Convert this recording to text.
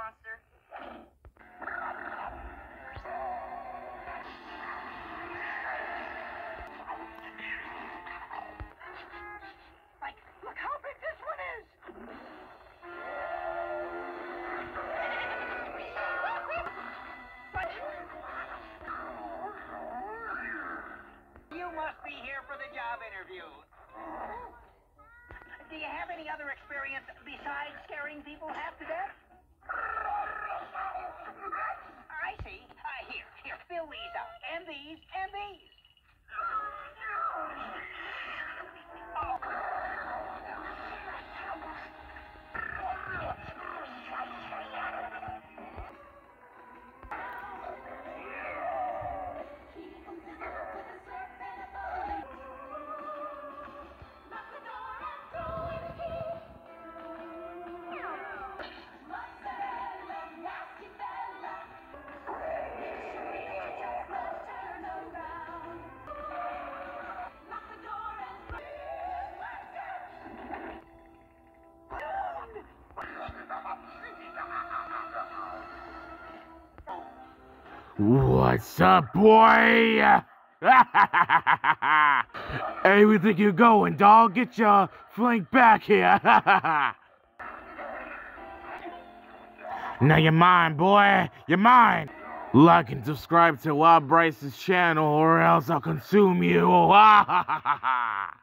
monster. Like, look how big this one is! you must be here for the job interview. Do you have any other experience besides scaring people half to death? These, and these. What's up, boy? hey, we think you're going, dog? Get your flank back here. now you're mine, boy. You're mine. Like and subscribe to Wild Bryce's channel, or else I'll consume you.